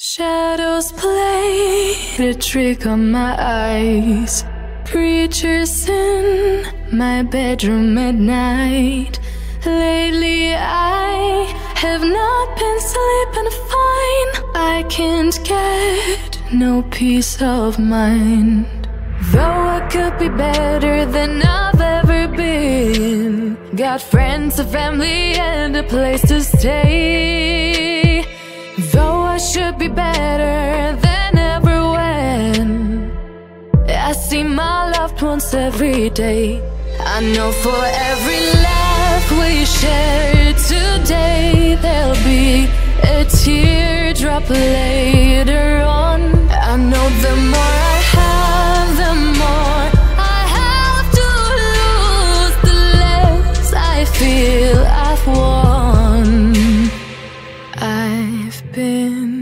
Shadows played a trick on my eyes. Preachers in my bedroom at night. Lately I have not been sleeping fine. I can't get no peace of mind. Though I could be better than I've ever been. Got friends, a family, and a place to stay be better than ever when I see my loved ones every day. I know for every laugh we share today There'll be a teardrop later on. I know the more I have, the more I have to lose. The less I feel I've won. I've been